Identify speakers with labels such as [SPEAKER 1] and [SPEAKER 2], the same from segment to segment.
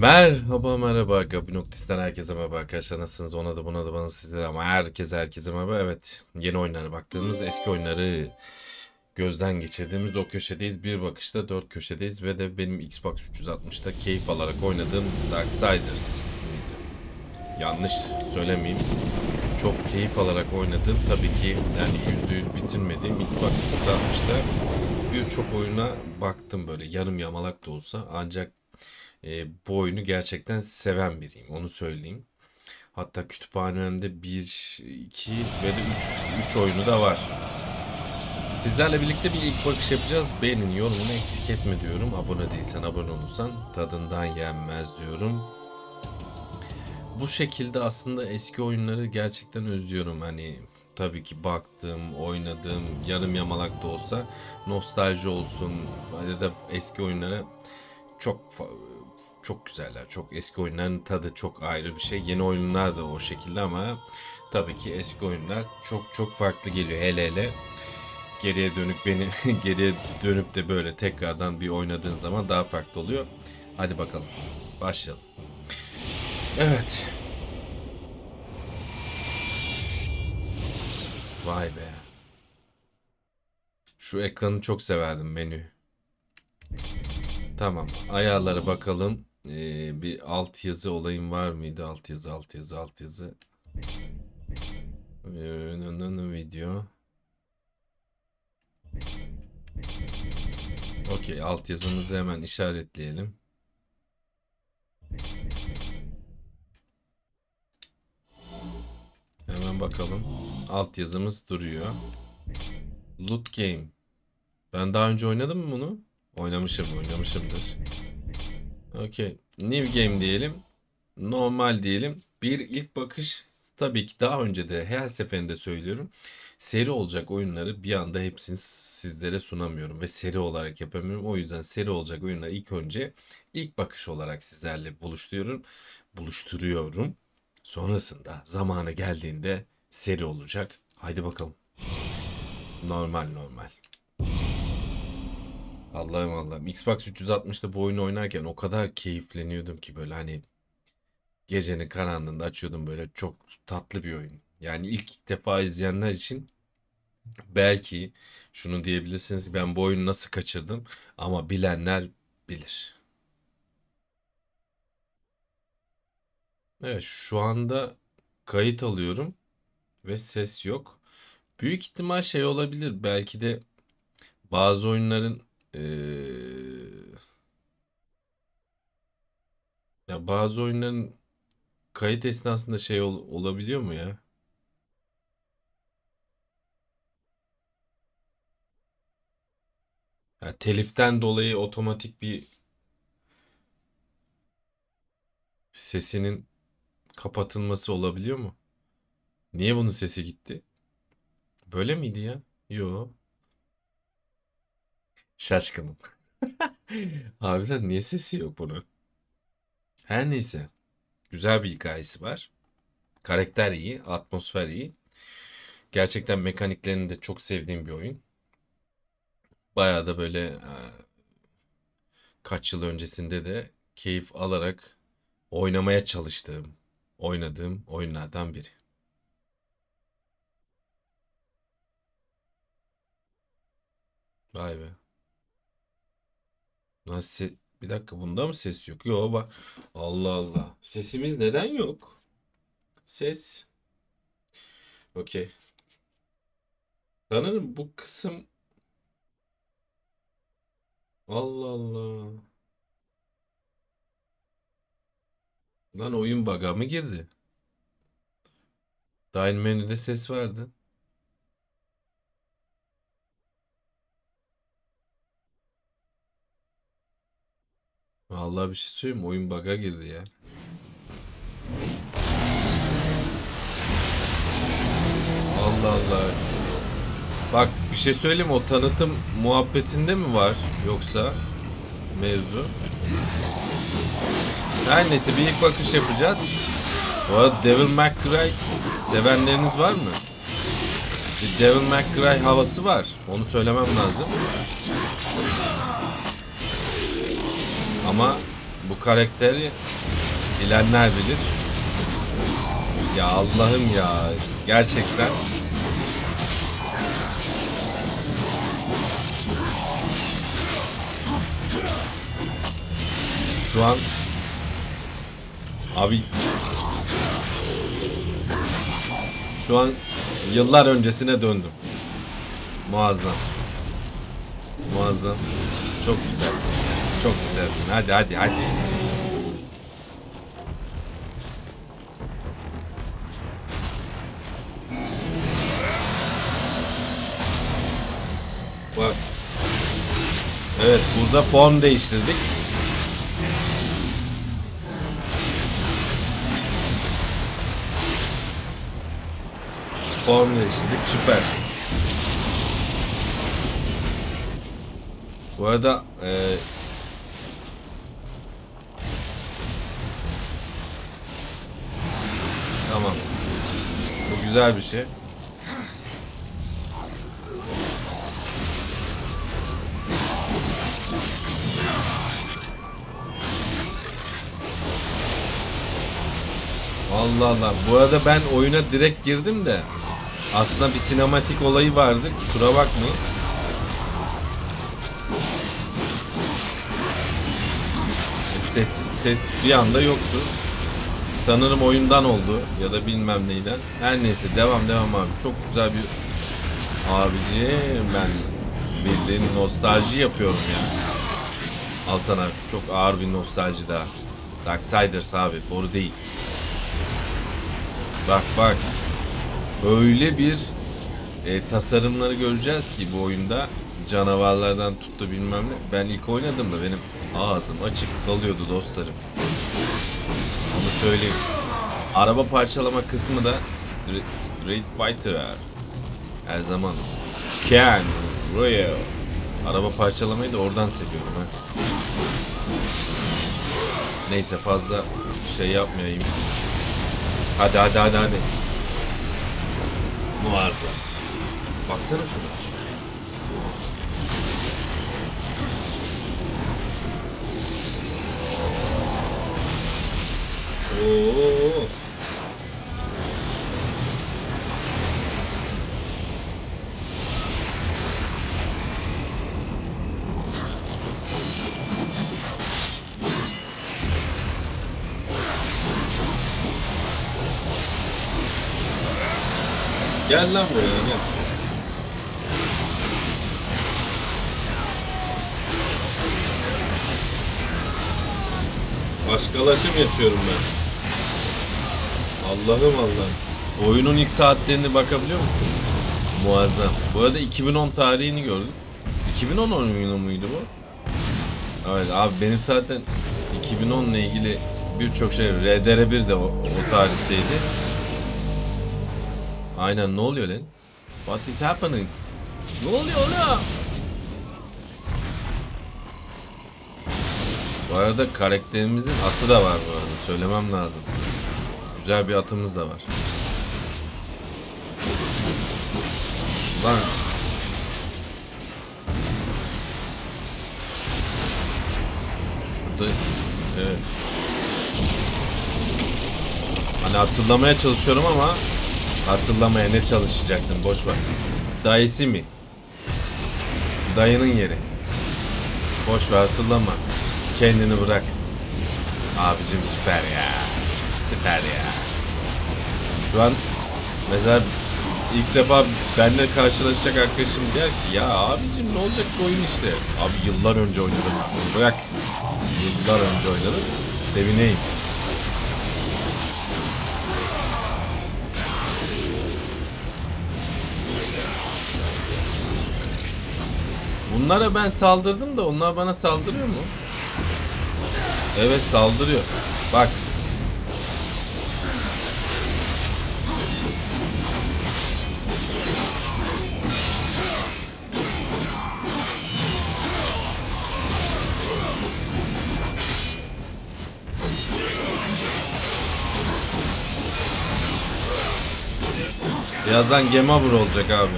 [SPEAKER 1] Merhaba merhaba. Gabi Noktis'ten herkese merhaba arkadaşlar. Nasılsınız? Ona da buna da bana sizlere ama herkese herkese merhaba. Evet yeni oyunlara baktığımız eski oyunları gözden geçirdiğimiz o köşedeyiz. Bir bakışta dört köşedeyiz ve de benim Xbox 360'ta keyif alarak oynadığım Darksiders yanlış söylemeyeyim. Çok keyif alarak oynadığım tabii ki yani %100 bitirmediğim Xbox 360'ta birçok oyuna baktım böyle. Yarım yamalak da olsa. Ancak e, bu oyunu gerçekten seven biriyim. Onu söyleyeyim. Hatta kütüphanemde 1, 2 ve de 3, 3 oyunu da var. Sizlerle birlikte bir ilk bakış yapacağız. Beğenin, yorumunu eksik etme diyorum. Abone değilsen abone olursan tadından yenmez diyorum. Bu şekilde aslında eski oyunları gerçekten özlüyorum. Hani tabii ki baktım, oynadım, yarım yamalak da olsa nostalji olsun ya da eski oyunlara çok çok güzeller. Çok eski oyunların tadı çok ayrı bir şey. Yeni oyunlar da o şekilde ama tabii ki eski oyunlar çok çok farklı geliyor. Hele hele geriye dönük beni geriye dönüp de böyle tekrardan bir oynadığın zaman daha farklı oluyor. Hadi bakalım. Başlayalım. Evet. Vay be. Şu ekranı çok severdim menü. Tamam. Ayarlara bakalım. Ee, bir alt yazı olayım var mıydı? Alt yazı, alt yazı, alt yazı. Ee, video. Okey. Alt yazımızı hemen işaretleyelim. Hemen bakalım. Alt yazımız duruyor. Loot Game. Ben daha önce oynadım mı bunu? Oynamışım, oynamışımdır. Okey. New game diyelim. Normal diyelim. Bir ilk bakış tabii ki daha önce de her seferinde söylüyorum. Seri olacak oyunları bir anda hepsini sizlere sunamıyorum ve seri olarak yapamıyorum. O yüzden seri olacak oyunları ilk önce ilk bakış olarak sizlerle buluşturuyorum. Buluşturuyorum. Sonrasında zamanı geldiğinde seri olacak. Haydi bakalım. Normal normal. Allah'ım Allah'ım. Xbox 360'da bu oyunu oynarken o kadar keyifleniyordum ki böyle hani gecenin karanlığında açıyordum böyle çok tatlı bir oyun. Yani ilk defa izleyenler için belki şunu diyebilirsiniz ben bu oyunu nasıl kaçırdım ama bilenler bilir. Evet şu anda kayıt alıyorum ve ses yok. Büyük ihtimal şey olabilir belki de bazı oyunların ee, ya bazı oyunların kayıt esnasında şey ol- olabiliyor mu ya? Ya teliften dolayı otomatik bir sesinin kapatılması olabiliyor mu? Niye bunun sesi gitti? Böyle miydi ya? Yo. Şaşkınım. Harbiden niye sesi yok bunun? Her neyse. Güzel bir hikayesi var. Karakter iyi, atmosfer iyi. Gerçekten mekaniklerini de çok sevdiğim bir oyun. Bayağı da böyle e, kaç yıl öncesinde de keyif alarak oynamaya çalıştığım, oynadığım oyunlardan biri. Vay be. Nasıl? Bir dakika bunda mı ses yok? Yok bak. Allah Allah. Sesimiz neden yok? Ses. Okey. Sanırım bu kısım Allah Allah. Lan oyun bug'a mı girdi? Dahil menüde ses vardı. Vallahi bir şey söyleyeyim oyun bug'a girdi ya. Allah Allah. Bak bir şey söyleyeyim o tanıtım muhabbetinde mi var yoksa mevzu? Her neyse bir ilk bakış yapacağız. Bu arada Devil May Cry sevenleriniz var mı? Bir Devil May Cry havası var. Onu söylemem lazım. Ama Bu karakteri bilenler bilir. Ya Allah'ım ya. Gerçekten Şu an Abi Şu an yıllar öncesine döndüm. Muazzam. Muazzam. Çok güzel. Çok güzelsin. Hadi hadi hadi. Bak. Evet burada form değiştirdik. Form değiştirdik. Süper. Bu arada e, Tamam. Bu güzel bir şey. Allah Allah. Bu arada ben oyuna direkt girdim de aslında bir sinematik olayı vardı. Kusura bakmayın. Ses, ses bir anda yoktu. Sanırım oyundan oldu ya da bilmem neyden. Her neyse devam devam abi. Çok güzel bir abici ben bildiğin nostalji yapıyorum ya. Al sana çok ağır bir nostalji daha. Darksiders abi boru değil. Bak bak. Öyle bir e, tasarımları göreceğiz ki bu oyunda canavarlardan tuttu bilmem ne. Ben ilk oynadım da benim ağzım açık kalıyordu dostlarım. Onu söyleyeyim. Araba parçalama kısmı da Street, Fighter her zaman. Ken, Royal. Araba parçalamayı da oradan seviyorum ha. Neyse fazla şey yapmayayım. Hadi hadi hadi hadi. Muazzam. Baksana şuna. Oo. Gel lan buraya gel. Başkalaşım yapıyorum ben. Allah'ım Allah'ım. Oyunun ilk saatlerini bakabiliyor musun? Muazzam. Bu arada 2010 tarihini gördük. 2010 oyunu muydu bu? Evet abi benim zaten 2010 ile ilgili birçok şey RDR1 de o, o tarihteydi. Aynen ne oluyor lan? What is happening? Ne oluyor oğlum? Bu arada karakterimizin atı da var bu arada söylemem lazım. Güzel bir atımız da var. Lan. Burada, evet. Hani hatırlamaya çalışıyorum ama hatırlamaya ne çalışacaksın boş ver. Dayısı mı? Dayının yeri. Boş ver hatırlama. Kendini bırak. Abicim süper ya. Süper ya. Şu an mesela ilk defa benimle karşılaşacak arkadaşım der ki ya abicim ne olacak bu oyun işte. Abi yıllar önce oynadım. Bırak. Yıllar önce oynadım. Sevineyim. Bunlara ben saldırdım da onlar bana saldırıyor mu? Evet saldırıyor. Bak. Birazdan Gemabur olacak abi.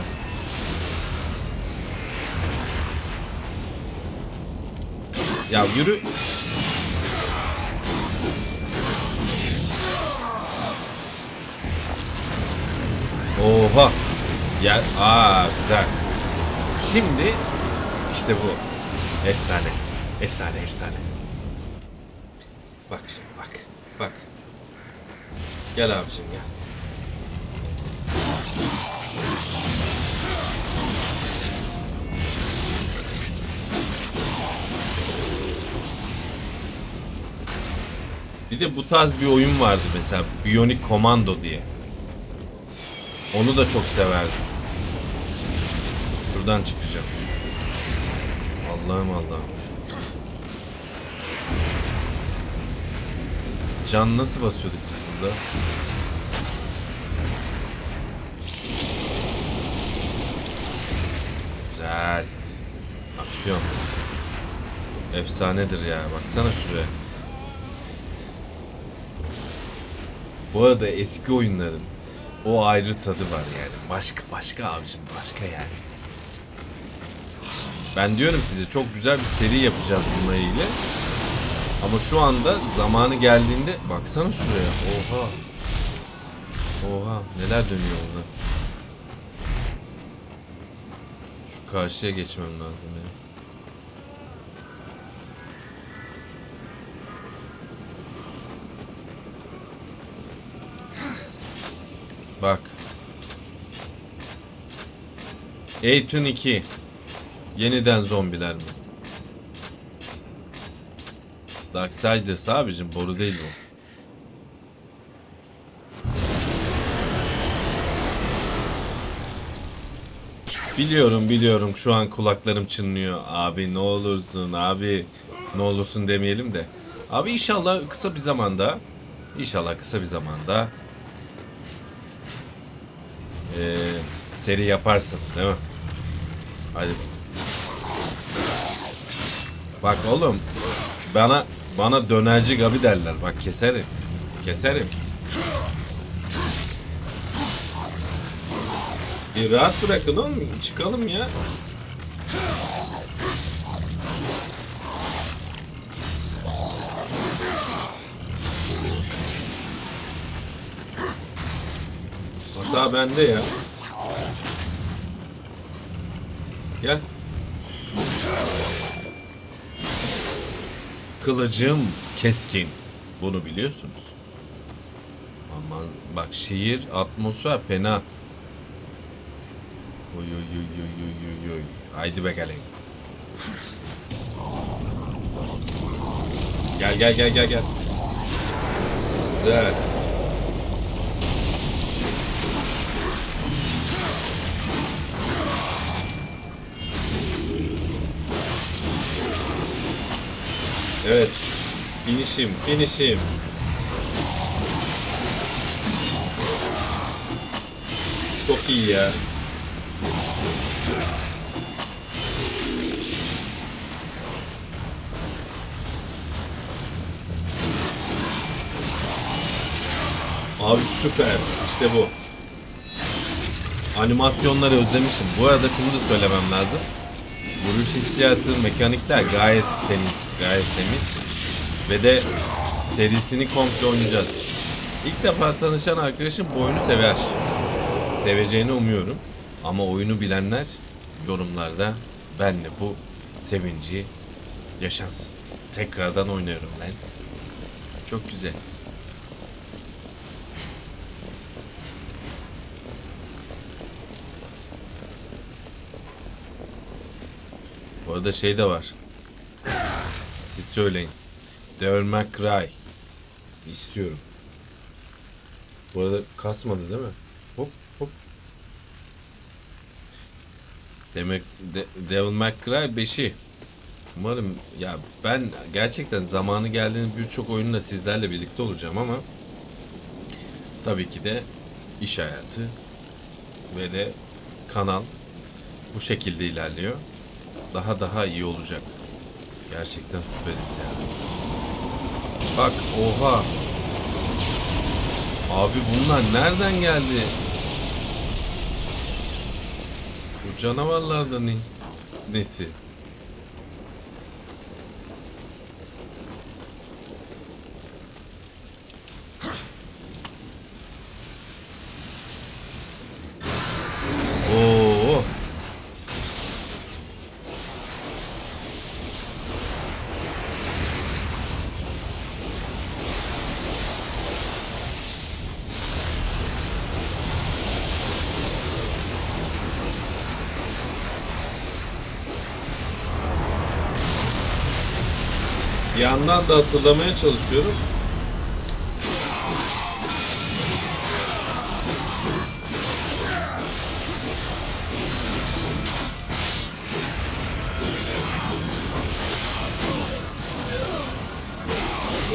[SPEAKER 1] Ya yürü. Oha. Ya aa güzel. Şimdi işte bu. Efsane. Efsane efsane. Bak şimdi bak. Bak. Gel abicim gel. Bir de bu tarz bir oyun vardı mesela Bionic Commando diye. Onu da çok severdim. Buradan çıkacağım. Allah'ım Allah'ım. Can nasıl basıyorduk biz burada? Güzel. Aksiyon. Efsanedir ya. Baksana şuraya. Bu arada eski oyunların o ayrı tadı var yani. Başka başka abicim başka yani. Ben diyorum size çok güzel bir seri yapacağız bununla ilgili. Ama şu anda zamanı geldiğinde baksana şuraya. Oha. Oha neler dönüyor orada. Şu karşıya geçmem lazım benim. Bak. Aiton 2. Yeniden zombiler mi? Darksiders abicim boru değil bu. Biliyorum biliyorum şu an kulaklarım çınlıyor. Abi ne olursun abi ne olursun demeyelim de. Abi inşallah kısa bir zamanda inşallah kısa bir zamanda eee, seri yaparsın değil mi? Hadi. Bak oğlum bana bana dönerci gabi derler. Bak keserim. Keserim. Bir rahat bırakın oğlum. Çıkalım ya. Hata bende ya. Gel. Kılıcım keskin. Bunu biliyorsunuz. Aman bak şehir atmosfer fena. Oy oy oy oy oy oy oy. Haydi bakalım. Gel gel gel gel gel. Güzel. Evet. Finishim, finishim. Çok iyi ya. Abi süper. İşte bu. Animasyonları özlemişim. Bu arada şunu da söylemem lazım. Vuruş hissiyatı, mekanikler gayet temiz, gayet temiz. Ve de serisini komple oynayacağız. İlk defa tanışan arkadaşım bu oyunu sever. Seveceğini umuyorum. Ama oyunu bilenler yorumlarda benle bu sevinci yaşansın. Tekrardan oynuyorum ben. Çok güzel. Bu arada şey de var. Siz söyleyin. Devil May Cry. İstiyorum. Bu arada kasmadı değil mi? Hop hop. Demek De Devil May Cry 5'i. Umarım ya ben gerçekten zamanı geldiğinde birçok oyunla sizlerle birlikte olacağım ama tabii ki de iş hayatı ve de kanal bu şekilde ilerliyor daha daha iyi olacak. Gerçekten süperiz yani. Bak oha. Abi bunlar nereden geldi? Bu canavarlardan ne? Nesi? Yandan da hatırlamaya çalışıyorum.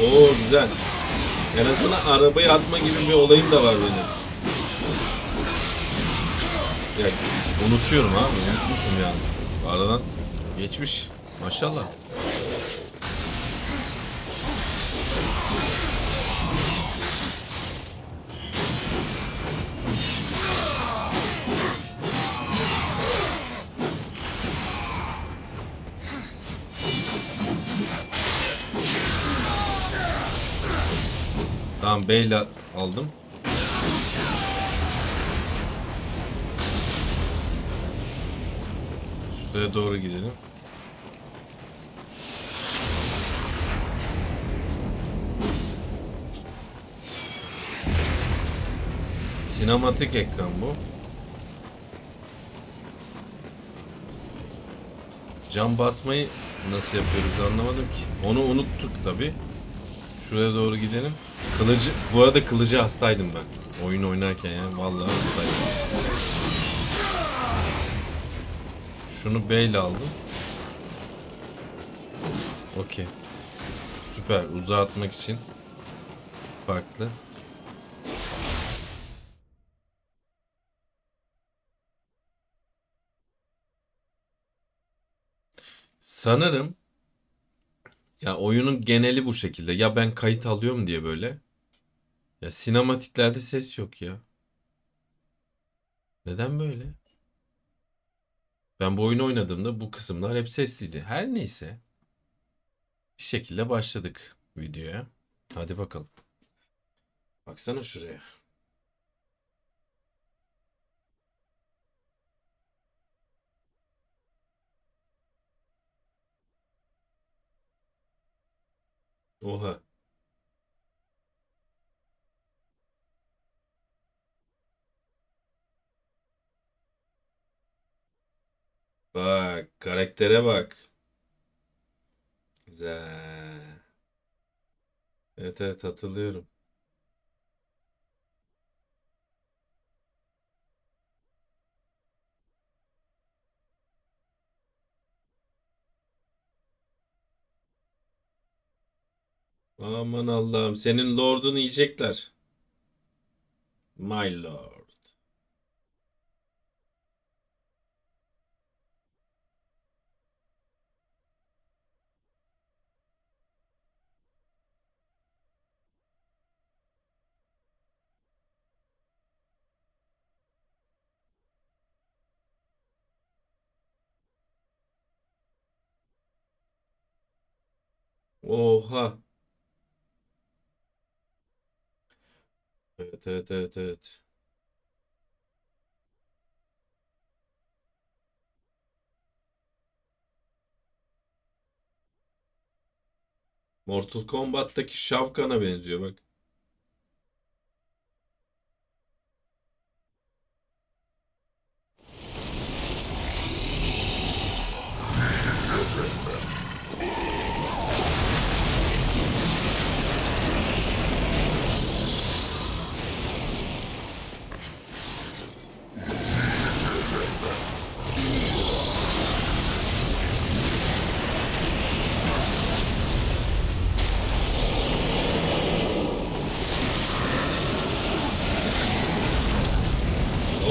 [SPEAKER 1] Oo güzel. En azından arabayı atma gibi bir olayım da var benim. Ya unutuyorum abi, unutmuşum yani. Aradan geçmiş. Maşallah. Tamam B ile aldım. Şuraya doğru gidelim. Sinematik ekran bu. Cam basmayı nasıl yapıyoruz anlamadım ki. Onu unuttuk tabi. Şuraya doğru gidelim. Kılıcı, bu arada kılıcı hastaydım ben. Oyun oynarken ya vallahi hastaydım. Şunu B ile aldım. Okey. Süper. Uzağa atmak için farklı. Sanırım ya oyunun geneli bu şekilde. Ya ben kayıt alıyorum diye böyle. Ya sinematiklerde ses yok ya. Neden böyle? Ben bu oyunu oynadığımda bu kısımlar hep sesliydi. Her neyse. Bir şekilde başladık videoya. Hadi bakalım. Baksana şuraya. Oha. Bak, karaktere bak. Güzel. Evet evet hatırlıyorum. Aman Allah'ım senin lordunu yiyecekler. My lord. Oha. Evet evet evet evet. Mortal Kombat'taki Shao Kahn'a benziyor bak.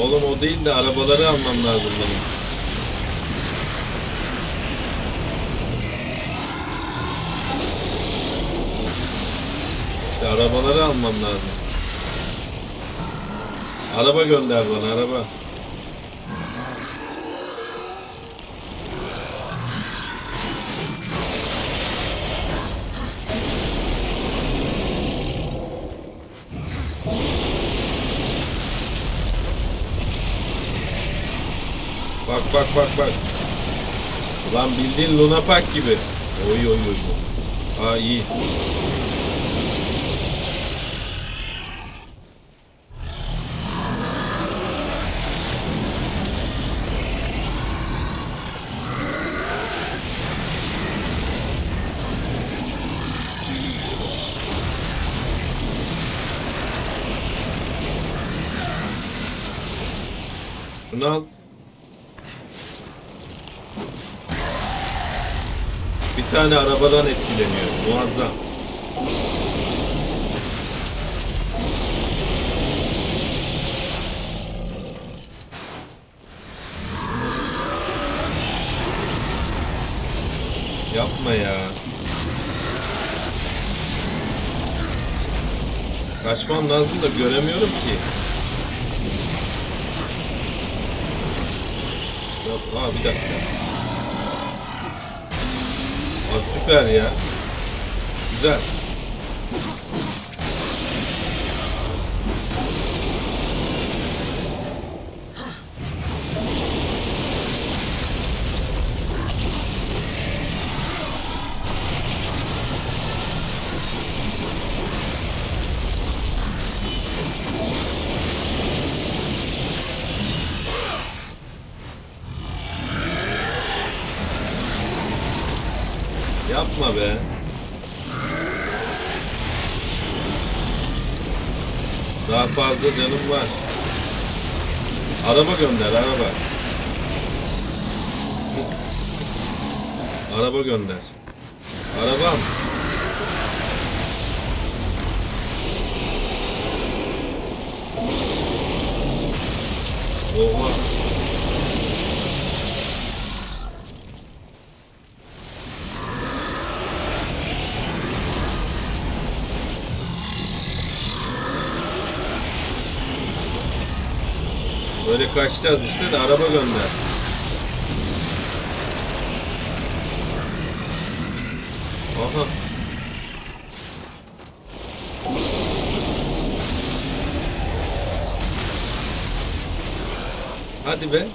[SPEAKER 1] Oğlum o değil de arabaları almam lazım benim. İşte arabaları almam lazım. Araba gönder bana araba. Bak bak bak. Ulan bildiğin Luna Park gibi. Oy oy oy. Aa iyi. Şunu al. Bir tane arabadan etkileniyor. Muazzam. Yapma ya. Kaçmam lazım da göremiyorum ki. Yok, aa bir dakika. Aa süper ya. Güzel. Fazla canım var. Araba gönder, araba. Araba gönder. Arabam. Oha. Böyle kaçacağız işte de araba gönder. Aha. Hadi be.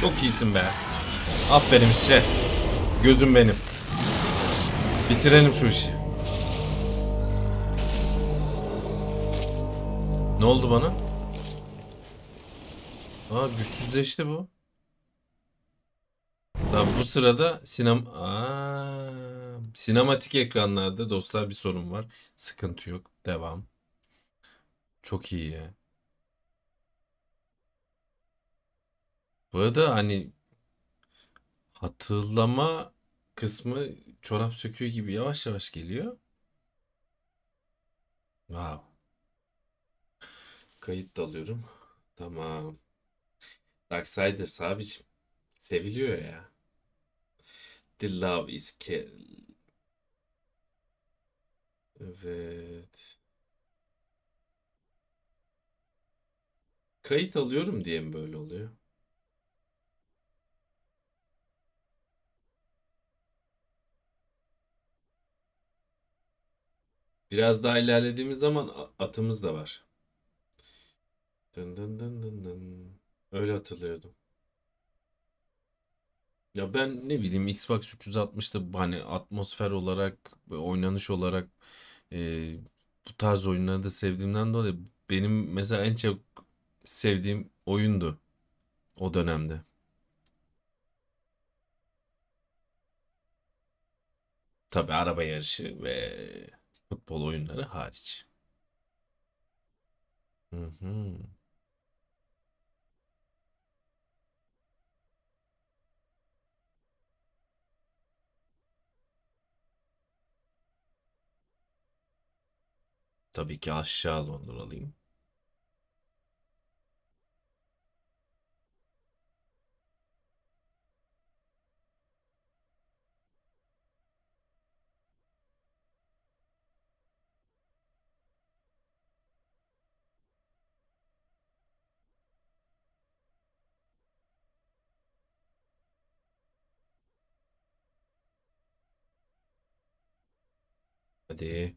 [SPEAKER 1] Çok iyisin be. Aferin işte. Gözüm benim. Bitirelim şu işi. Ne oldu bana? Aa güçsüzleşti bu. Tamam bu sırada sinem Aa, sinematik ekranlarda dostlar bir sorun var. Sıkıntı yok. Devam. Çok iyi ya. Bu arada hani hatırlama kısmı çorap söküğü gibi yavaş yavaş geliyor. Wow. Kayıt da alıyorum. Tamam. Darksiders abicim. Seviliyor ya. The love is kill. Evet. Kayıt alıyorum diye mi böyle oluyor? Biraz daha ilerlediğimiz zaman atımız da var. Dın dın dın dın dın. Öyle hatırlıyordum. Ya ben ne bileyim Xbox 360'ta hani atmosfer olarak oynanış olarak e, bu tarz oyunları da sevdiğimden dolayı benim mesela en çok sevdiğim oyundu o dönemde. Tabii araba yarışı ve futbol oyunları hariç. Hı hı. Tabii ki aşağı Londra'lıyım. Hadi.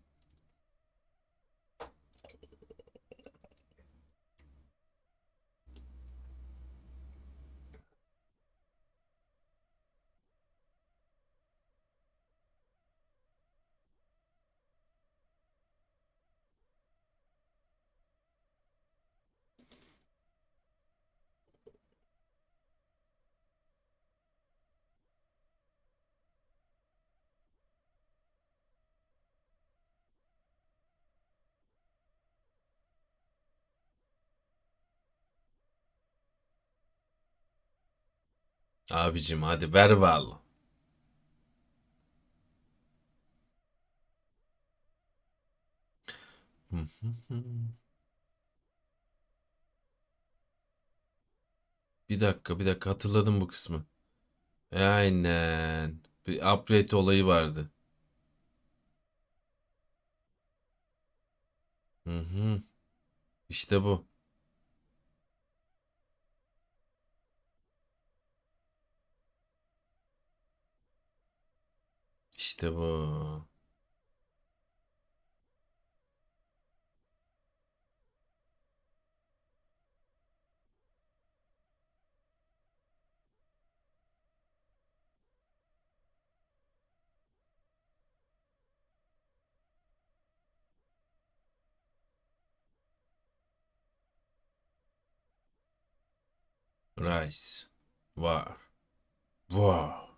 [SPEAKER 1] Abicim hadi ver bağlı. Bir dakika bir dakika hatırladım bu kısmı. E, Aynen. Bir upgrade olayı vardı. Hı hı. İşte bu. İşte bu. Rice. Var. Var.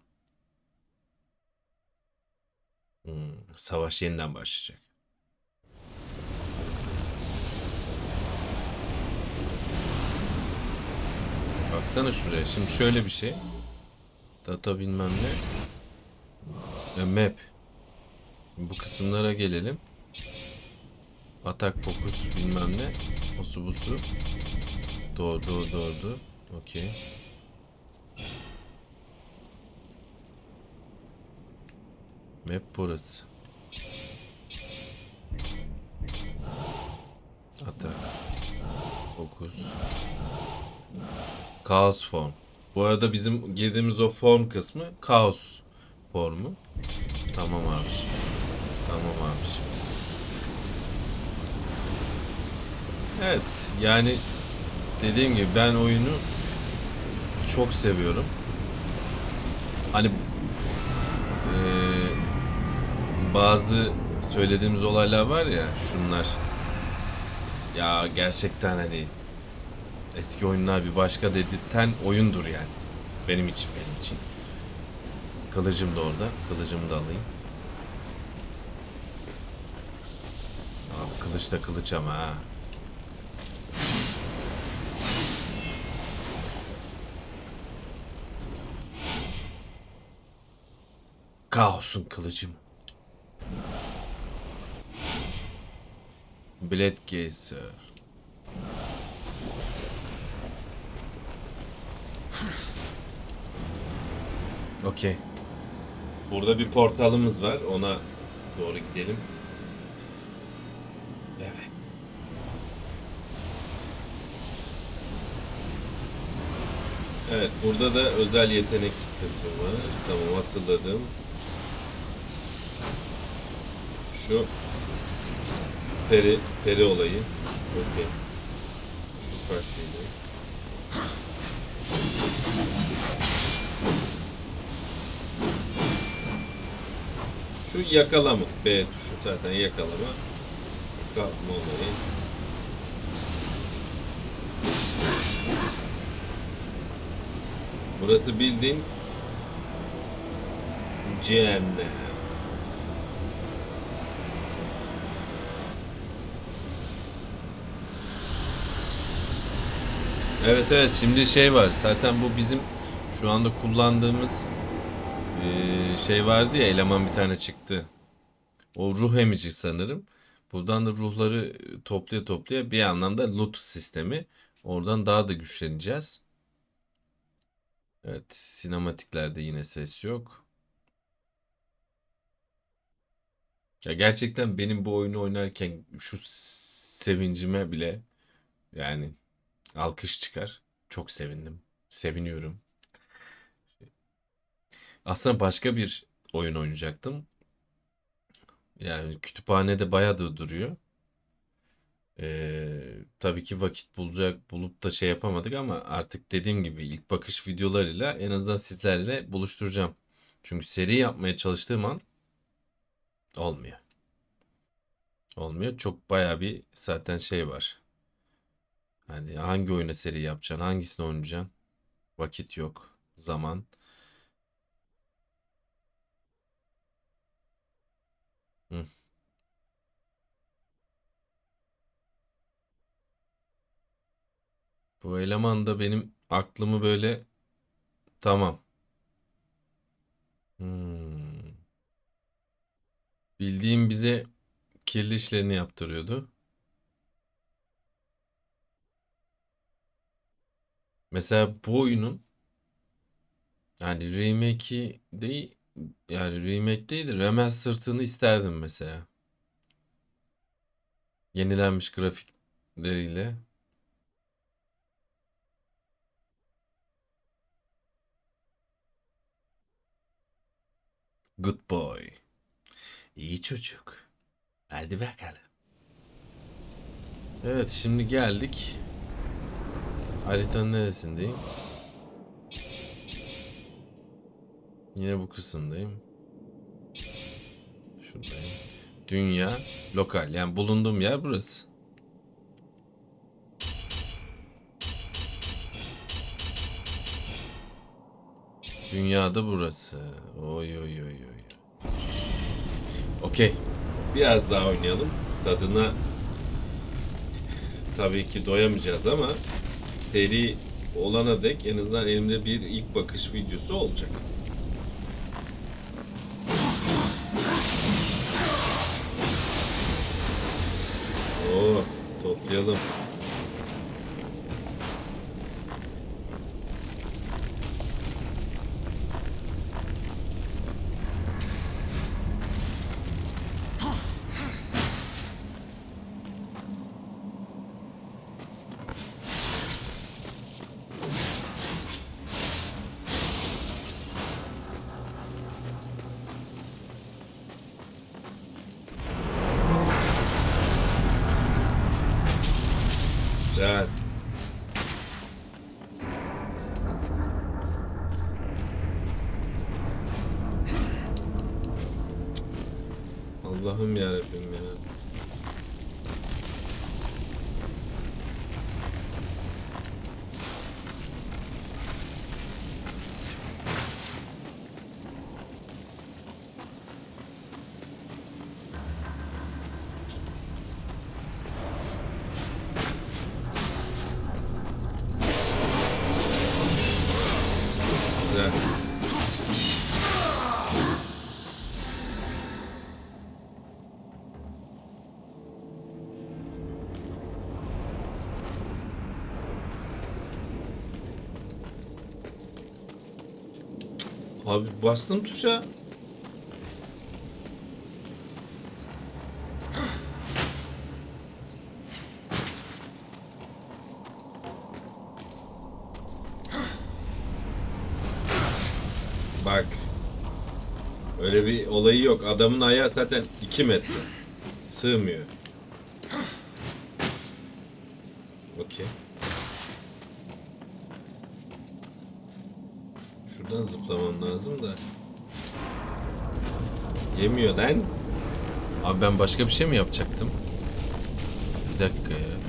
[SPEAKER 1] Hmm, savaş yeniden başlayacak. Baksana şuraya. Şimdi şöyle bir şey. Data bilmem ne. E, map. Bu kısımlara gelelim. Atak fokus bilmem ne. Osu busu. Doğru doğru doğru. Okey. Map burası. Atak. Fokus. Kaos form. Bu arada bizim girdiğimiz o form kısmı kaos formu. Tamam abi. Tamam abi. Evet yani dediğim gibi ben oyunu çok seviyorum. Hani eee, bazı söylediğimiz olaylar var ya şunlar. Ya gerçekten hani eski oyunlar bir başka dedirten oyundur yani. Benim için benim için. Kılıcım da orada. Kılıcımı da alayım. Abi kılıç da kılıç ama ha. Kaosun kılıcım. Blade Gazer. Okey. Burada bir portalımız var. Ona doğru gidelim. Evet. Evet, burada da özel yetenek kısmı var. Tamam hatırladım. Şu peri, peri olayı. Okey. Şu parçaydı. Şu yakalama. B tuşu zaten yakalama. Kalkma olayı. Burası bildiğin cehennem. Evet evet şimdi şey var zaten bu bizim şu anda kullandığımız eee, şey vardı ya eleman bir tane çıktı. O ruh emici sanırım. Buradan da ruhları toplaya toplaya bir anlamda loot sistemi. Oradan daha da güçleneceğiz. Evet sinematiklerde yine ses yok. Ya gerçekten benim bu oyunu oynarken şu sevincime bile yani alkış çıkar. Çok sevindim. Seviniyorum. Aslında başka bir oyun oynayacaktım. Yani kütüphanede bayağı duruyor. Ee, tabii ki vakit bulacak bulup da şey yapamadık ama artık dediğim gibi ilk bakış videolarıyla en azından sizlerle buluşturacağım. Çünkü seri yapmaya çalıştığım an olmuyor. Olmuyor. Çok bayağı bir zaten şey var. Hani hangi oyuna seri yapacaksın, hangisini oynayacaksın? Vakit yok, zaman. Hı. Bu eleman da benim aklımı böyle Tamam. Hmm. Bildiğim bize kirli işlerini yaptırıyordu. Mesela bu oyunun yani remake'i değil yani remake değil de remastered'ını isterdim mesela. Yenilenmiş grafikleriyle. Good boy. İyi çocuk. Hadi bakalım. Evet şimdi geldik. Haritanın neresindeyim? Yine bu kısımdayım. Şuradayım. Dünya, lokal. Yani bulunduğum yer burası. Dünyada burası. Oy oy oy oy. Okey. Biraz daha oynayalım. Tadına tabii ki doyamayacağız ama seri olana dek en azından elimde bir ilk bakış videosu olacak. Oo, toplayalım. Abi bastım tuşa. Bak. Öyle bir olayı yok. Adamın ayağı zaten 2 metre. Sığmıyor. Okey. Şuradan zıplamam lazım da. Yemiyor lan. Abi ben başka bir şey mi yapacaktım? Bir dakika ya.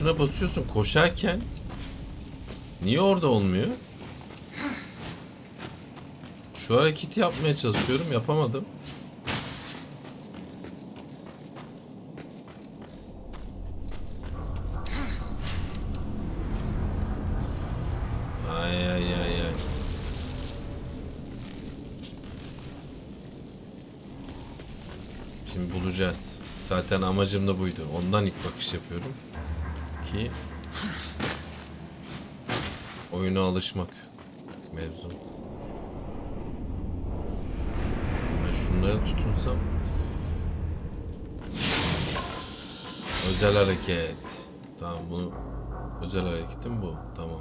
[SPEAKER 1] Tuşuna basıyorsun koşarken niye orada olmuyor? Şu hareketi yapmaya çalışıyorum yapamadım. Ay ay ay ay. Şimdi bulacağız. Zaten amacım da buydu. Ondan ilk bakış yapıyorum. Ki oyuna alışmak mevzu. Ben şunlara tutunsam Özel hareket. Tamam bunu özel hareketim bu. Tamam.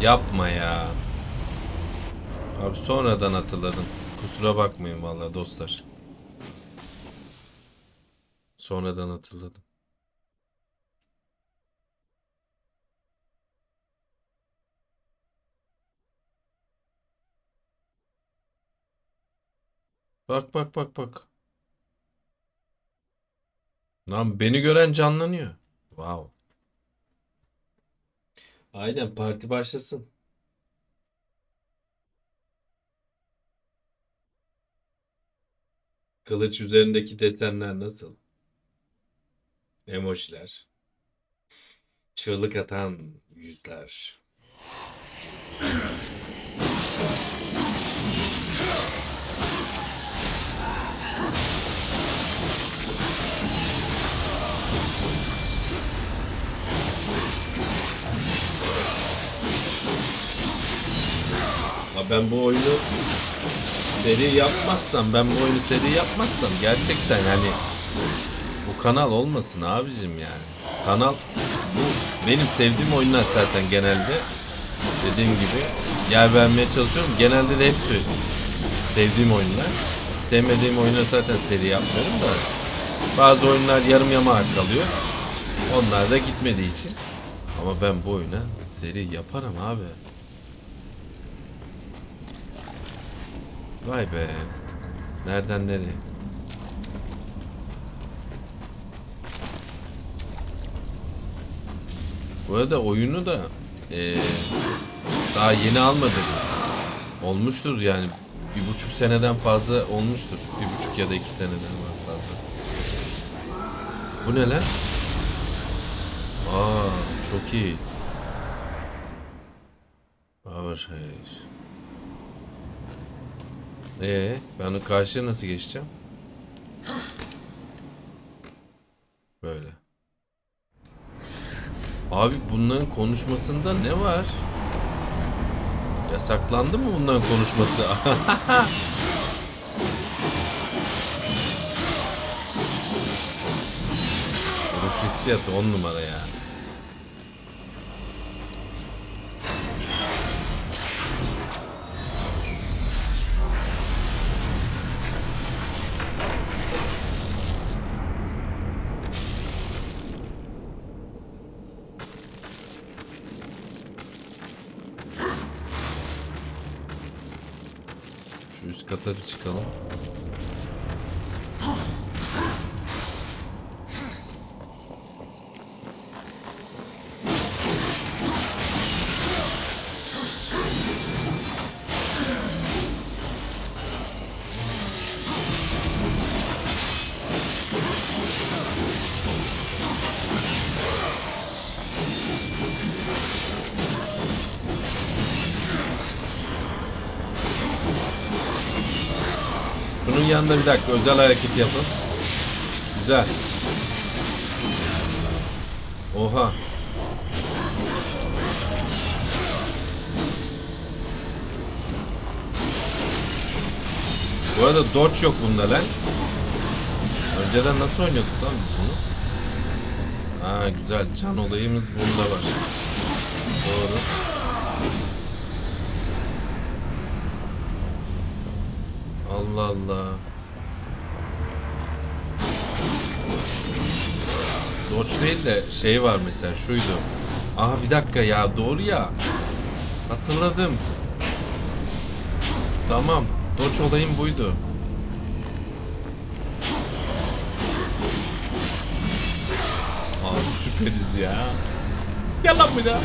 [SPEAKER 1] Yapma ya. Abi sonradan hatırladım. Kusura bakmayın vallahi dostlar. Sonradan hatırladım. Bak bak bak bak. Lan beni gören canlanıyor. Wow. Aynen parti başlasın. Kılıç üzerindeki desenler nasıl? Emojiler. Çığlık atan yüzler. Ha ben bu oyunu seri yapmazsam, ben bu oyunu seri yapmazsam gerçekten yani bu kanal olmasın abicim yani. Kanal bu benim sevdiğim oyunlar zaten genelde dediğim gibi yer vermeye çalışıyorum. Genelde de hepsi sevdiğim oyunlar. Sevmediğim oyunları zaten seri yapmıyorum da bazı oyunlar yarım yamalak kalıyor. Onlar da gitmediği için. Ama ben bu oyuna seri yaparım abi. Vay be. Nereden nereye? Bu arada oyunu da eee, daha yeni almadık. Olmuştur yani. Bir buçuk seneden fazla olmuştur. Bir buçuk ya da iki seneden fazla. Bu ne lan? Aa, çok iyi. Powerhouse. Ee, ben o karşıya nasıl geçeceğim? Böyle. Abi bunların konuşmasında ne var? Yasaklandı mı bunların konuşması? Ruh hissiyatı on numara ya. Şu kata bir çıkalım. Yanında bir dakika özel hareket yapın. Güzel. Oha. Bu arada dodge yok bunda lan. Önceden nasıl oynuyorduk lan biz bunu? Ha güzel. Can olayımız bunda var. Doğru. Allah Allah. Dodge değil de şey var mesela şuydu. Aha bir dakika ya doğru ya. Hatırladım. Tamam. Dodge olayım buydu. Abi süperiz ya. Gel lan bir daha.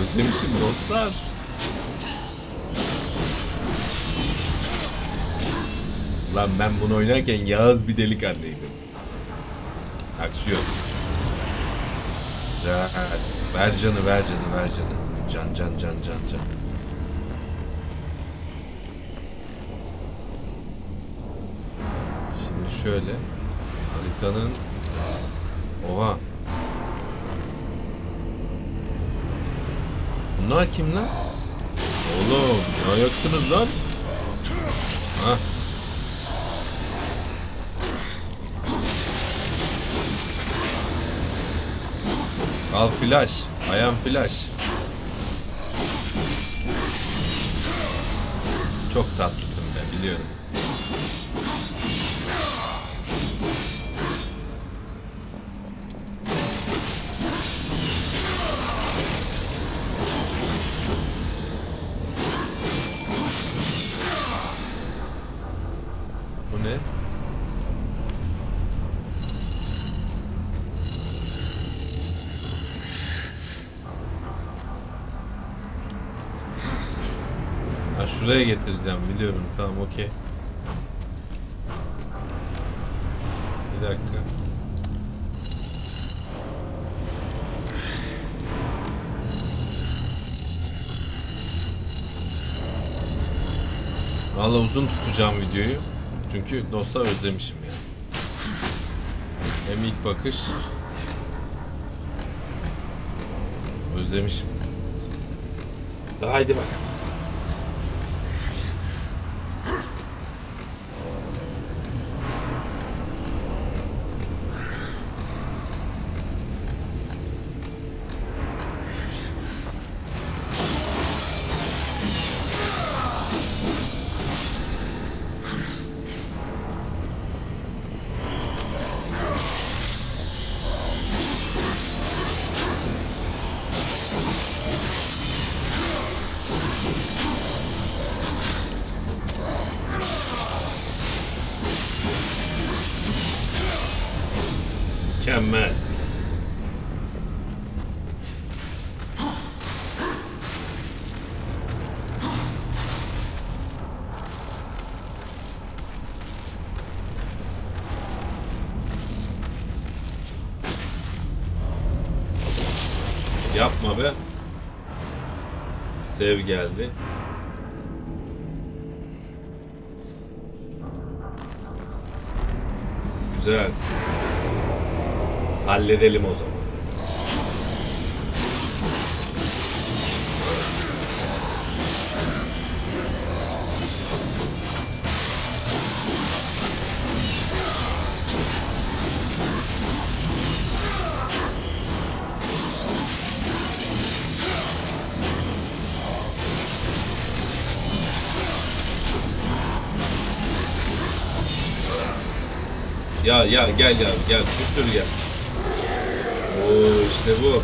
[SPEAKER 1] Özlemişim dostlar. Lan ben bunu oynarken Yağız bir delikanlıydım. Aksiyon. Güzel. Ver canı ver canı ver canı. Can can can can can. Şimdi şöyle. Haritanın... Oha. Bunlar kim lan? Oğlum ne ayaksınız lan? Al flash. Ayağım flash. Çok tatlısın be biliyorum. Şuraya getireceğim biliyorum. Tamam okey. Bir dakika. Vallahi uzun tutacağım videoyu. Çünkü dostlar özlemişim ya. Hem ilk bakış özlemişim. Haydi bakalım. Sev geldi. Güzel. Halledelim Ya gel ya gel tuttur gel. Oo işte bu.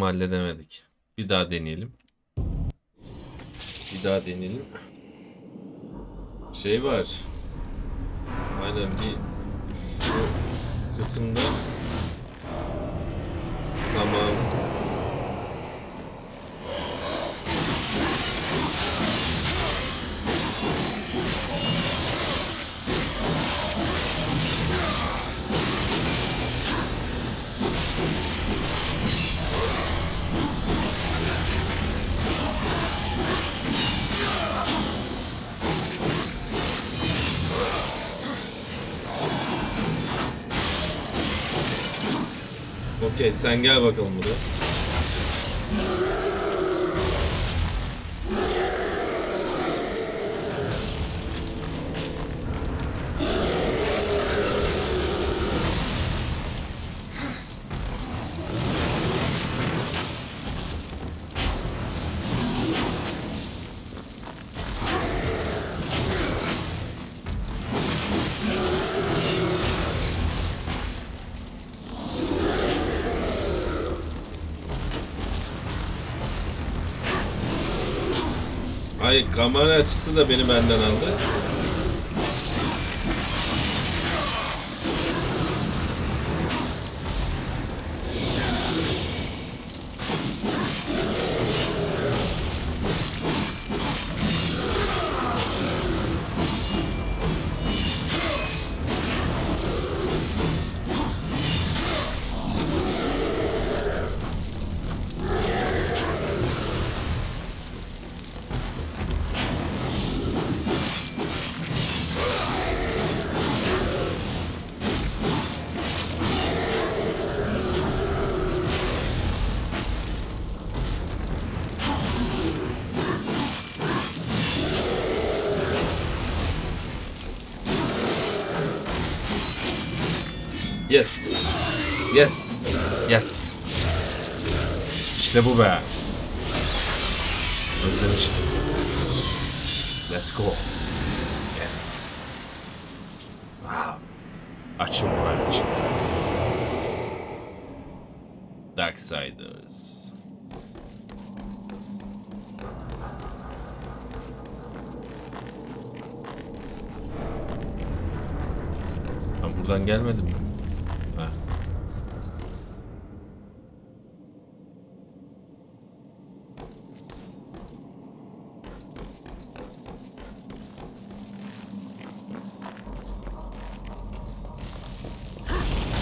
[SPEAKER 1] Kısmı halledemedik. Bir daha deneyelim. Bir daha deneyelim. Şey var. Aynen bir şu kısımda tamam. Sen gel bakalım buraya. Kamera açısı da beni benden aldı. İşte bu be. Özlemişim. Let's go. Yes. Wow. Açın burayı açın. Darksiders. Ben buradan gelmedim mi? Ha.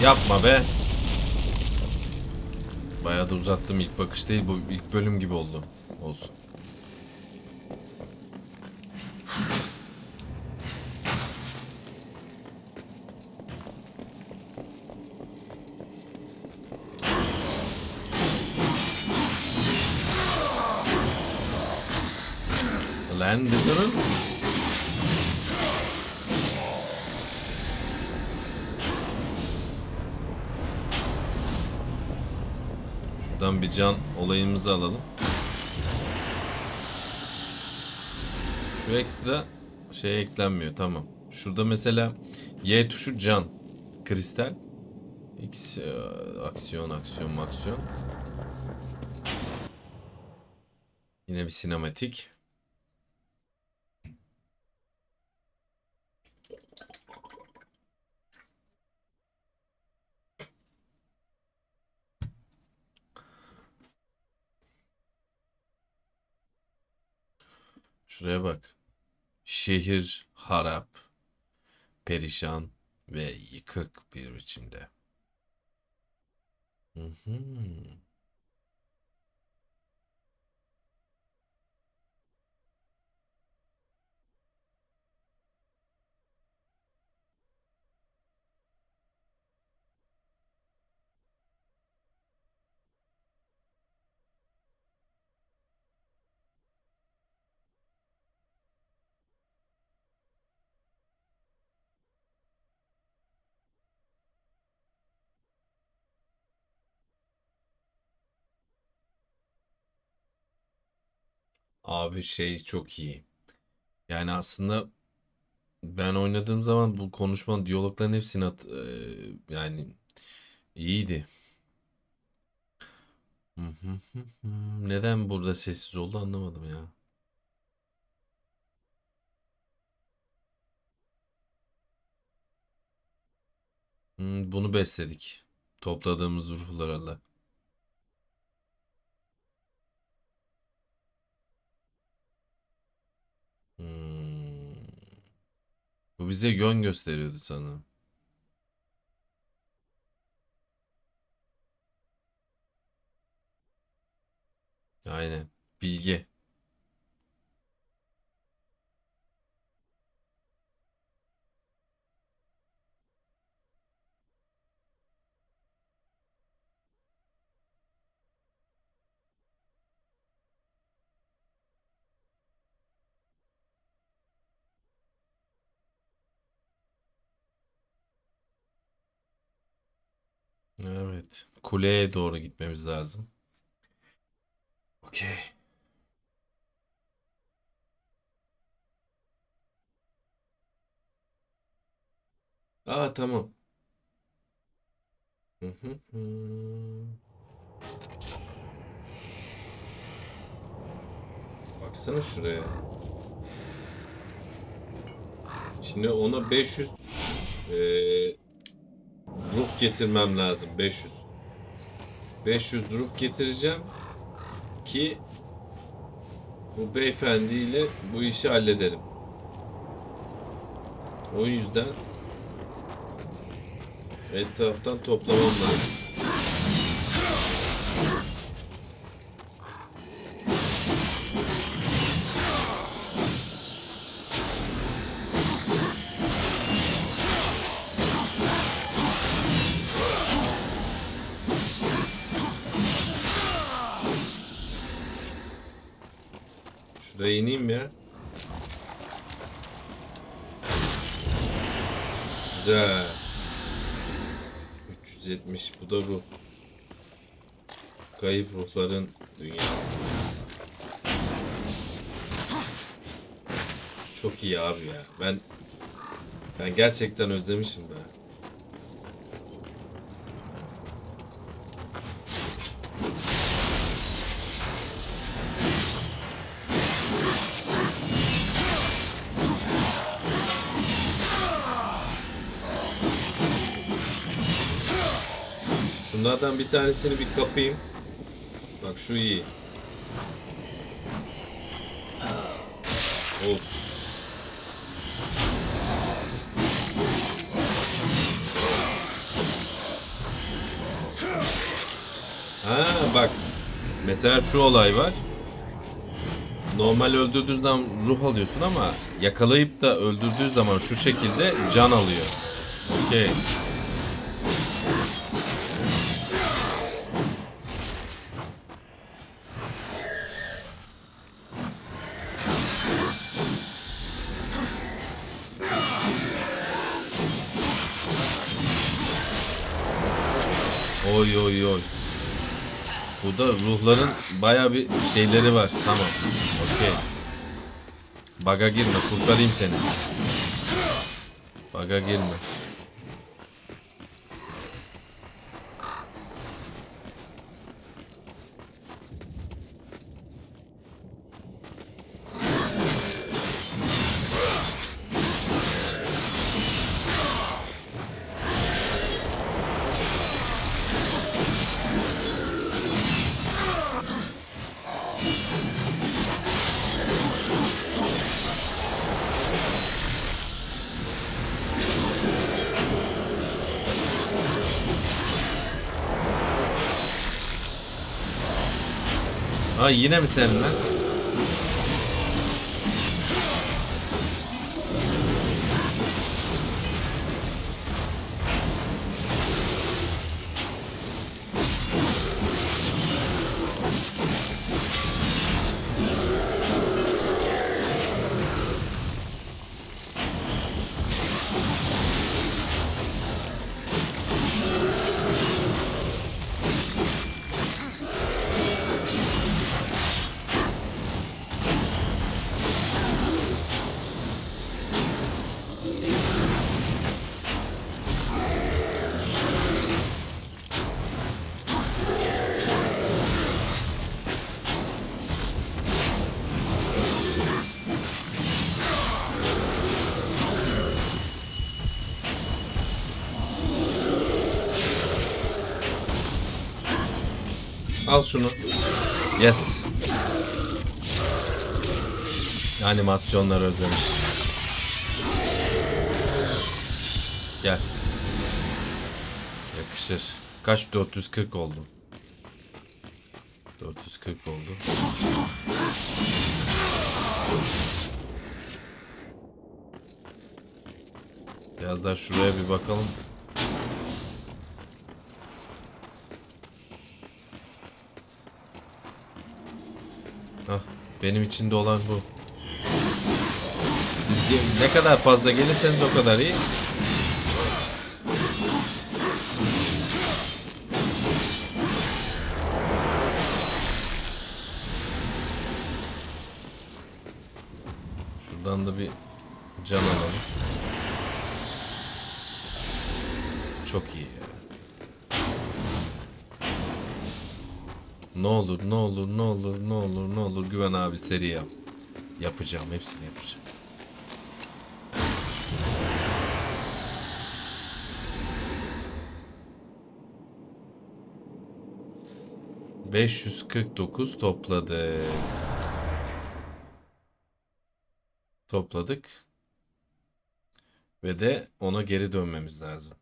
[SPEAKER 1] Yapma be. Bayağı da uzattım ilk bakış değil bu ilk bölüm gibi oldu. Olsun. Lan durun. Bir can olayımızı alalım. Şu ekstra şey eklenmiyor tamam. Şurada mesela Y tuşu can. Kristal. X e, aksiyon aksiyon aksiyon. Yine bir sinematik. Şuraya bak. Şehir harap, perişan ve yıkık bir biçimde. Hı hı. Abi şey çok iyi. Yani aslında ben oynadığım zaman bu konuşma diyalogların hepsini at, eee, yani iyiydi. Neden burada sessiz oldu anlamadım ya. Bunu besledik. Topladığımız ruhlarla. Bize yön gösteriyordu sanırım. Aynen. Bilgi. Evet. Kuleye doğru gitmemiz lazım. Okey. Aa tamam. Hı hı. Baksana şuraya. Şimdi ona 500 eee, ruh getirmem lazım. 500. 500 ruh getireceğim ki bu beyefendiyle bu işi halledelim. O yüzden etraftan toplamam lazım. Güzel. 370 bu da ruh. Kayıp ruhların dünyası. Çok iyi abi ya. Ben ben gerçekten özlemişim be. Bunlardan bir tanesini bir kapayım. Bak şu iyi. Of. Ha bak. Mesela şu olay var. Normal öldürdüğün zaman ruh alıyorsun ama yakalayıp da öldürdüğü zaman şu şekilde can alıyor. Okey. Oy oy. Bu da ruhların baya bir şeyleri var. Tamam. Okey. Baga girme. Kurtarayım seni. Baga girme. Ha yine mi sen lan? Al şunu. Yes. Animasyonlar özlemiş. Gel. Yakışır. Kaç? 440 oldu. 440 oldu. Biraz daha şuraya bir bakalım. Benim içinde olan bu. Siz ne kadar fazla gelirseniz o kadar iyi. Olur ne olur ne olur ne olur güven abi seri yap. Yapacağım hepsini yapacağım. ...549 topladık. Topladık. Ve de ona geri dönmemiz lazım.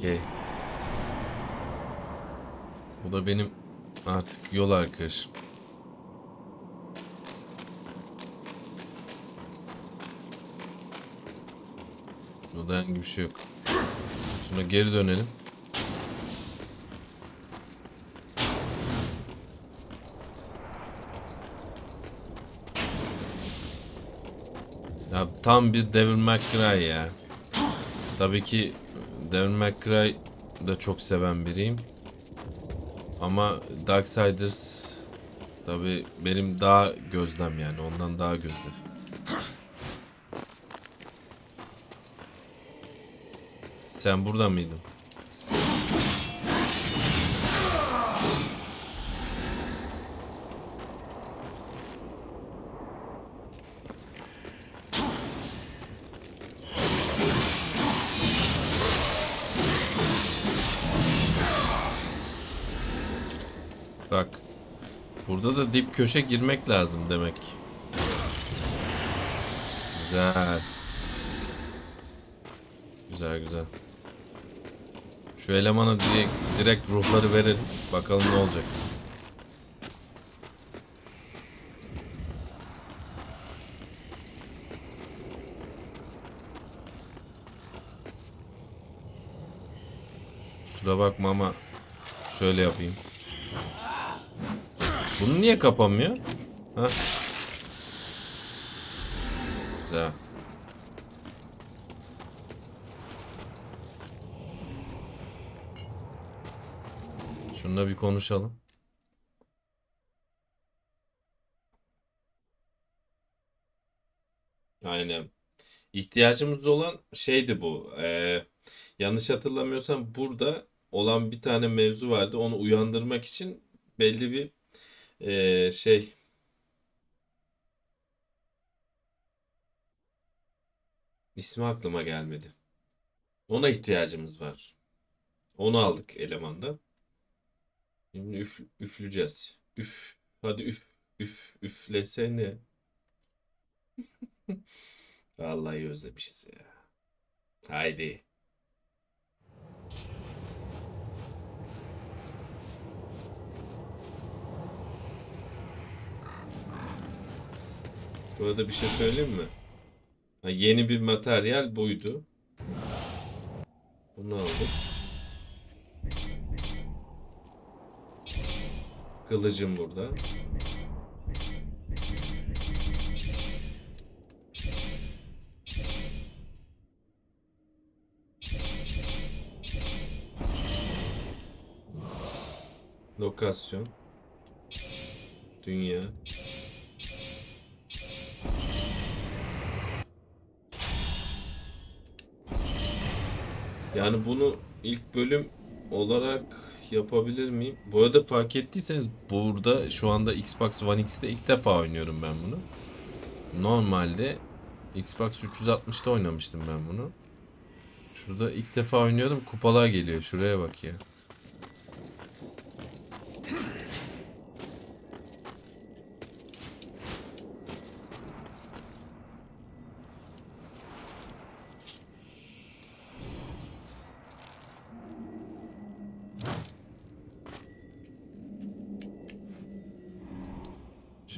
[SPEAKER 1] Okey. Bu da benim artık yol arkadaşım. Burada herhangi bir şey yok. Şuna geri dönelim. Ya tam bir Devil May Cry ya. Tabii ki Devil May Cry da çok seven biriyim. Ama Darksiders tabii benim daha gözlem yani ondan daha gözlem. Sen burada mıydın? Köşe girmek lazım demek. Güzel. Güzel güzel. Şu elemana direkt, direkt ruhları verelim. Bakalım ne olacak. Kusura bakma ama şöyle yapayım. Bunu niye kapanmıyor? Ha? Güzel. Şununla bir konuşalım. Aynen. İhtiyacımız olan şeydi bu. Ee, yanlış hatırlamıyorsam burada olan bir tane mevzu vardı. Onu uyandırmak için belli bir ee, şey ismi aklıma gelmedi. Ona ihtiyacımız var. Onu aldık elemandan. Şimdi üf, üfleyeceğiz. Üf. Hadi üf. Üf. Üflesene. Vallahi özlemişiz ya. Haydi. Burada bir şey söyleyeyim mi? Ha, yeni bir materyal buydu. Bunu aldık. Kılıcım burada. Lokasyon. Dünya. Yani bunu ilk bölüm olarak yapabilir miyim? Bu arada fark ettiyseniz burada şu anda Xbox One X'te ilk defa oynuyorum ben bunu. Normalde Xbox 360'da oynamıştım ben bunu. Şurada ilk defa oynuyorum kupalar geliyor. Şuraya bak ya.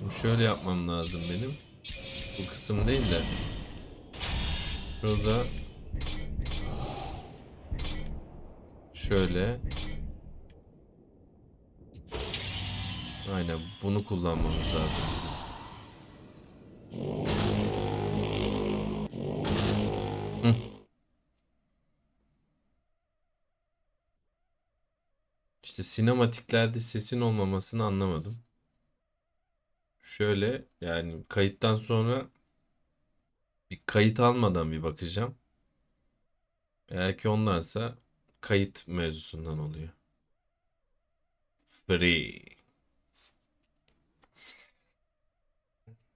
[SPEAKER 1] Şimdi şöyle yapmam lazım benim. Bu kısım değil de. Şurada. Şöyle. Aynen bunu kullanmamız lazım. İşte sinematiklerde sesin olmamasını anlamadım. Şöyle yani kayıttan sonra bir kayıt almadan bir bakacağım. Eğer ki ondansa kayıt mevzusundan oluyor. Free.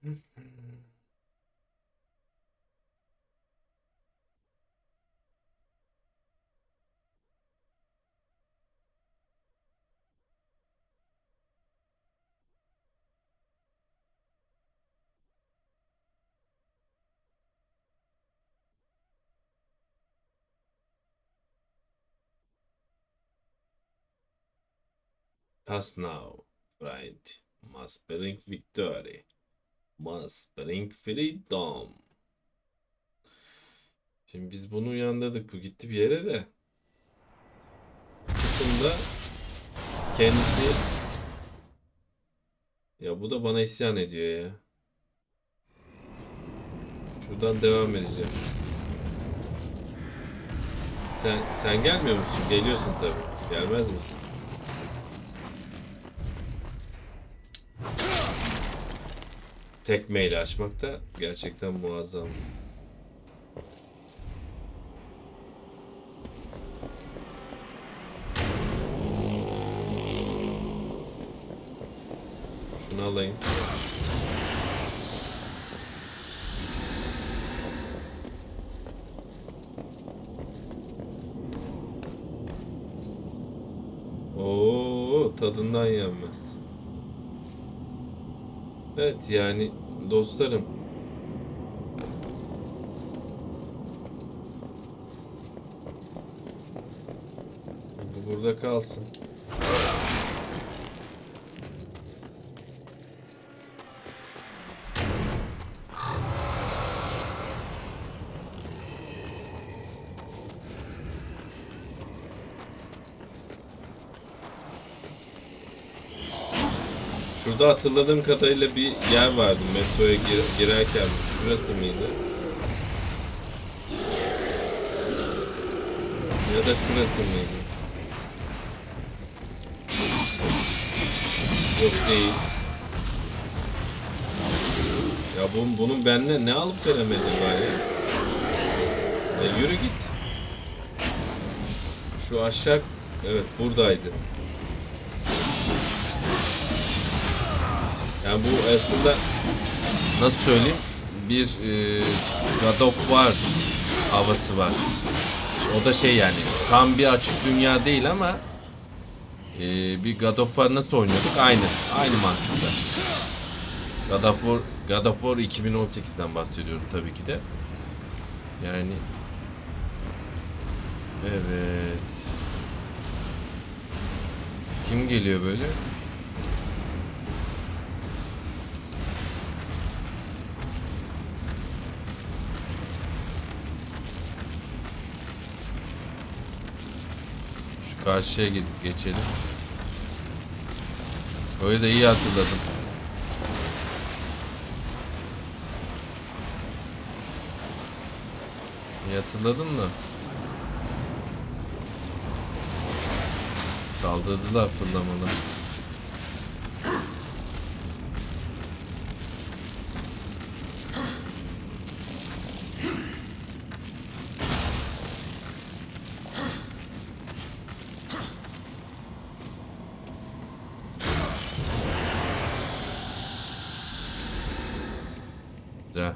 [SPEAKER 1] Pass now, right? Must bring victory. Must bring freedom. Şimdi biz bunu uyandırdık. Bu gitti bir yere de. Kısımda kendisi ya bu da bana isyan ediyor ya. Şuradan devam edeceğim. Sen sen gelmiyor musun? Geliyorsun tabii. Gelmez misin? Tekmeyle açmak da gerçekten muazzam. Şunu alayım. Oo, tadından yenmez. Evet yani dostlarım. Bu burada kalsın. Şurada hatırladığım kadarıyla bir yer vardı metroya gir- girerken. Şurası mıydı? Ya da şurası mıydı? Yok değil. Ya bunun, bunun benimle ne alıp veremedi var ya? Ya yürü git. Şu aşağı... Evet buradaydı. Yani bu aslında nasıl söyleyeyim bir e, God of War havası var. O da şey yani tam bir açık dünya değil ama e, bir God of War nasıl oynuyorduk? Aynı. Aynı mantıkta. God of War, God of War 2018'den bahsediyorum tabii ki de. Yani Evet. Kim geliyor böyle? Şu karşıya gidip geçelim. Öyle de iyi hatırladım. İyi hatırladın da. Saldırdılar fırlamalı. Güzel.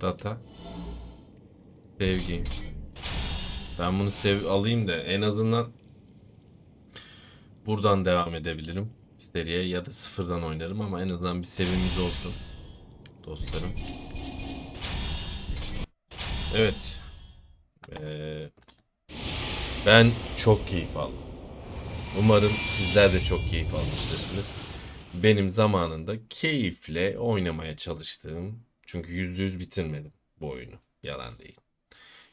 [SPEAKER 1] Data. Sevgi. Ben bunu sev alayım da en azından buradan devam edebilirim seriye ya da sıfırdan oynarım ama en azından bir sevimiz olsun dostlarım. Evet. Ee, ben çok keyif aldım. Umarım sizler de çok keyif almıştırsınız. Benim zamanında keyifle oynamaya çalıştığım çünkü %100 bitirmedim bu oyunu. Yalan değil.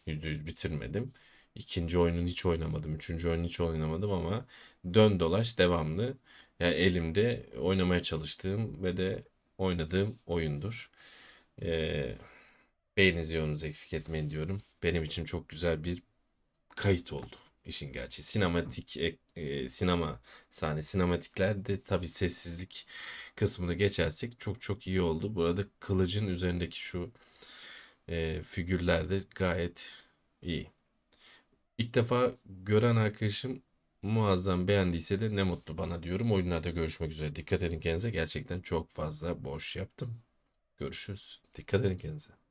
[SPEAKER 1] %100 bitirmedim. İkinci oyunun hiç oynamadım. Üçüncü oyunu hiç oynamadım ama dön dolaş devamlı. Yani elimde oynamaya çalıştığım ve de oynadığım oyundur. Ee, beğeninizi yorunuzu eksik etmeyin diyorum. Benim için çok güzel bir kayıt oldu. işin gerçeği. Sinematik e, e, sinema sahne sinematiklerde tabii sessizlik kısmını geçersek çok çok iyi oldu. Burada kılıcın üzerindeki şu e, figürler gayet iyi. İlk defa gören arkadaşım muazzam beğendiyse de ne mutlu bana diyorum. Oyunlarda görüşmek üzere. Dikkat edin kendinize. Gerçekten çok fazla boş yaptım. Görüşürüz. Dikkat edin kendinize.